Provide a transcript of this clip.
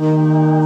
Música